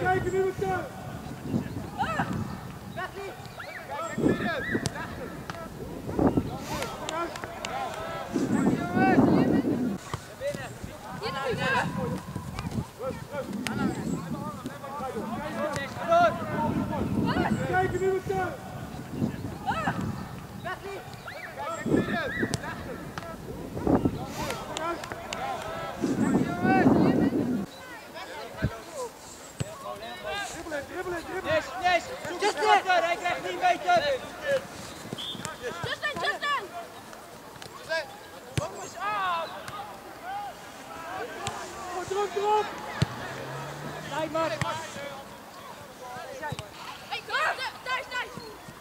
Kijken nu meteen. Door. Kijken nu meteen. Dribbelen, dribbelen, dribbelen. Yes, yes. Zoek eens achter, hij krijgt niet beter. Kom, druk erop. Nee, Max.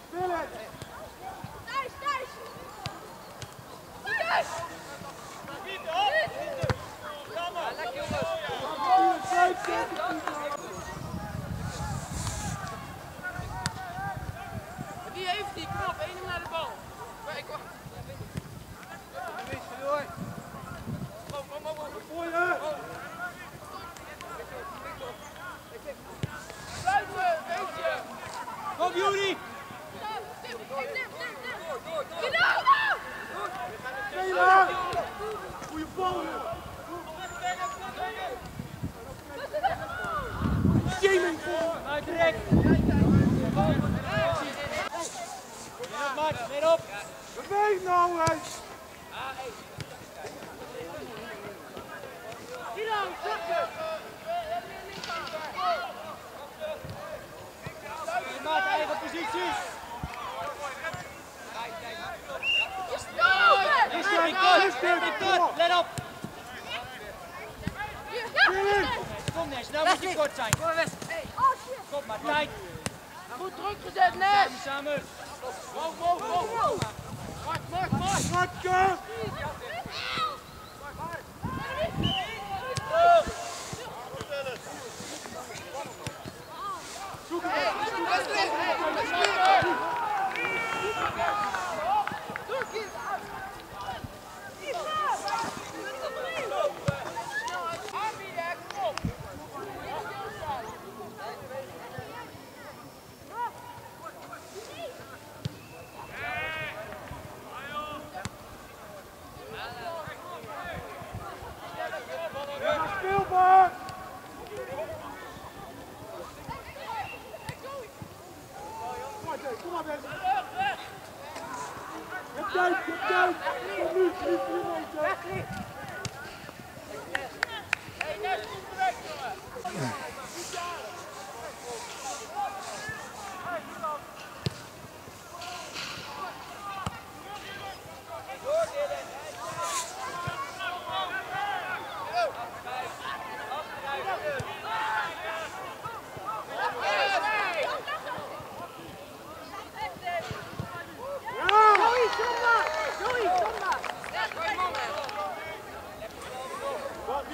Speel het. Vier, vijf, zeven, tien. Wie heeft die knop? Eén naar de bal. Maar ik wacht. Kom, kom, kom, kom. Voor je. Buiten, weet je. Kom, Juri. Spelen. Jamie voor. Uit direct. Max, weer op. Beweeg nou eens. Maat, eigen positie. Is er. Victor, let op. kort zijn. Kom maar Wes. Hey. Oh shit. Kom maar, tijd. Goed druk gezet, net. Samen. Go. Mark, Mark, Mark.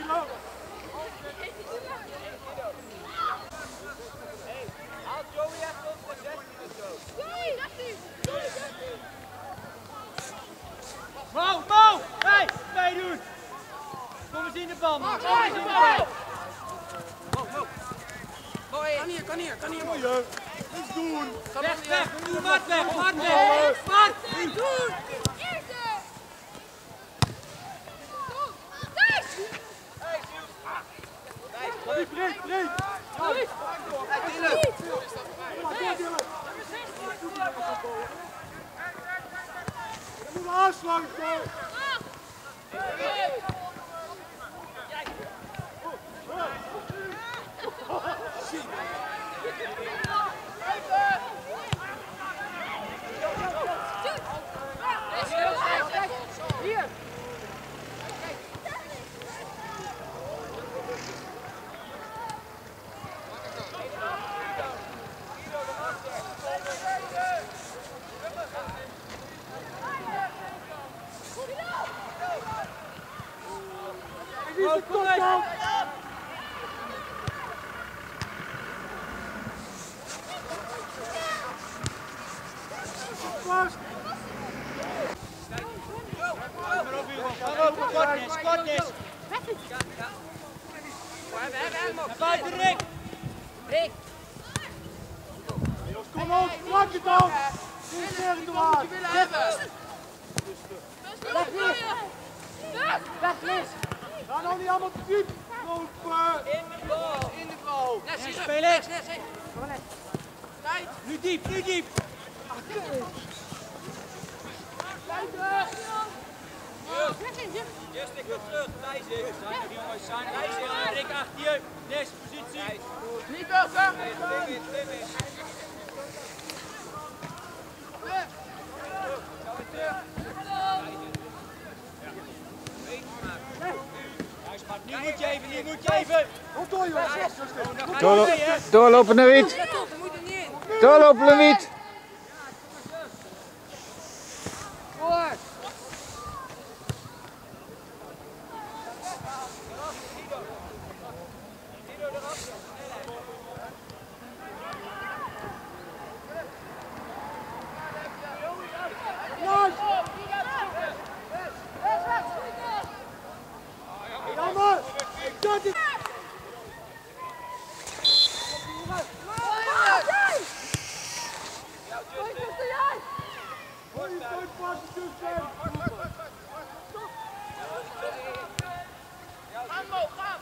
Mo, Mo! Hey, meedoen! Kom eens in de bal, man. Kom eens in de bal. Kan hier, kan hier, kan hier. Je. Niks doen. Weg, weg! Mart weg! Mart weg! Mart! Breed, breed, breed. Kom maar, door, Dylan. Je moet aansluiten. Wie is de kom eens. kopman? Vast. Kom op, kortjes, kortjes! Kom op, maak het dan. Doe het tegen de waan. Ga nou niet allemaal diep lopen. In de bal! In de bal. Nu diep, nu diep! Eerst ik weer terug, Thijs is. Zijn er jongens, zijn. Thijs is, Rick achter je. Deze positie. Niet welke. Tim in, Tim in. Nu moet je even, nu moet je even. Kom door, jongens. Doorlopen naar Wiet. In. Doorlopen naar Wiet. Voor. Jammer. Dat is... Gooi je gooi passen tussen. Gaan, Mo, gaan.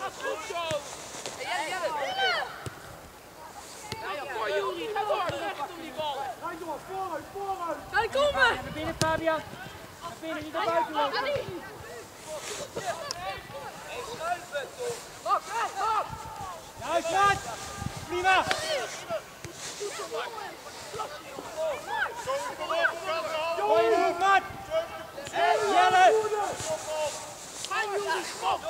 Gaat goed zo. Hey, Jelle, Jelle. Ja, ja, voor Juri. Ga door, zeg het om die bal. Ga door, vooruit, vooruit. Naar binnen, Fabian. Naar binnen, niet naar buiten lopen. Lok, lok, lok. Juist, Maat. Prima. Gooi je hoek, Maat. Jelle. Gaan Juri, schop.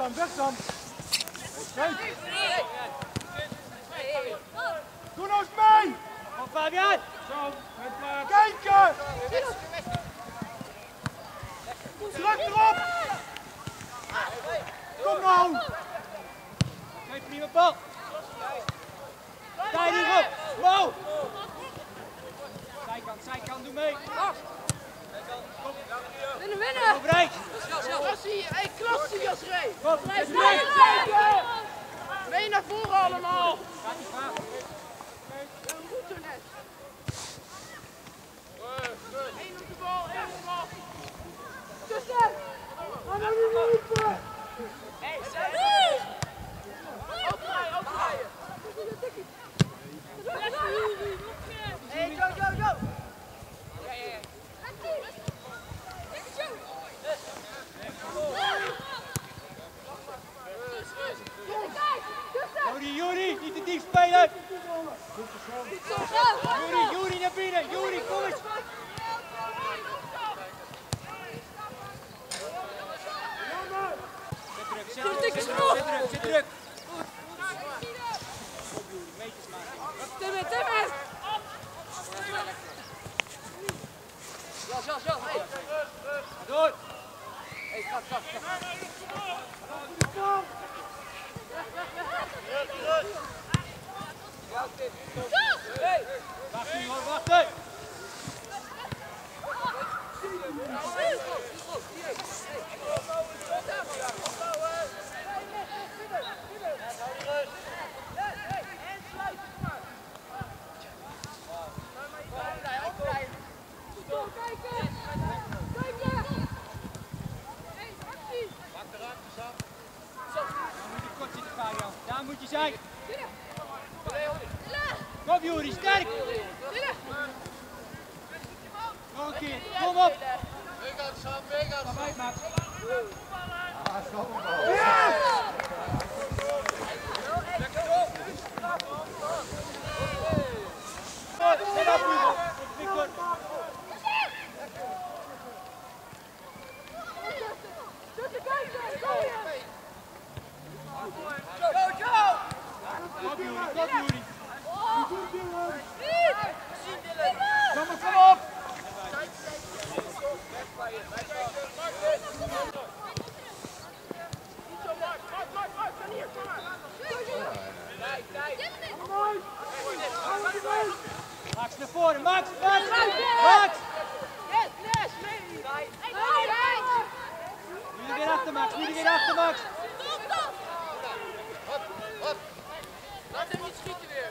Dan, weg dan. Kijk, doe nou eens mee. Kom Fabian! Zo, met plaats. Kijken. Druk erop. Kom nou. Geef prima bal! Daar niet op! Mo! Zijkant, zijkant, doe mee! Mee naar voren allemaal! Gaat niet vaak. Goed zo net. Eén op de bal, één op de bal. Tussen! Hey, Sam! Opdraaien, opdraaien! Hey, go, go, go! Juri, Juri, niet te diep spelen! Juri, Juri naar binnen! Juri, kom eens! Zet druk, zet druk! Kom Juri, meters maken. Timmer, hey! Ga door! Hey, gas, gas, gas. Wacht nu hoor, wachten! Daar moet je zijn. Kom Juri, sterk! Nog een keer, kom op! Kom uit, Max. Goed, Zet op, Hugo. Victor. Kom Juri, kom Juri. Kom maar, kom op. Max naar voren, Max, Max! Max! Nu weer achter Max! Laat hem niet schieten weer.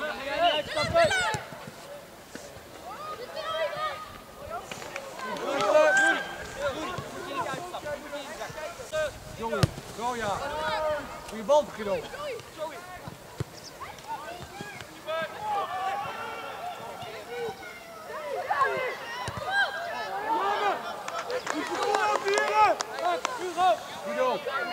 Ga jij niet uitstappen? Juri, Juri, Juri, moet je niet uitstappen, moet je niet zeggen. Jongen, zo ja. Goeie bal beginnen. Max, Hugo! Guido.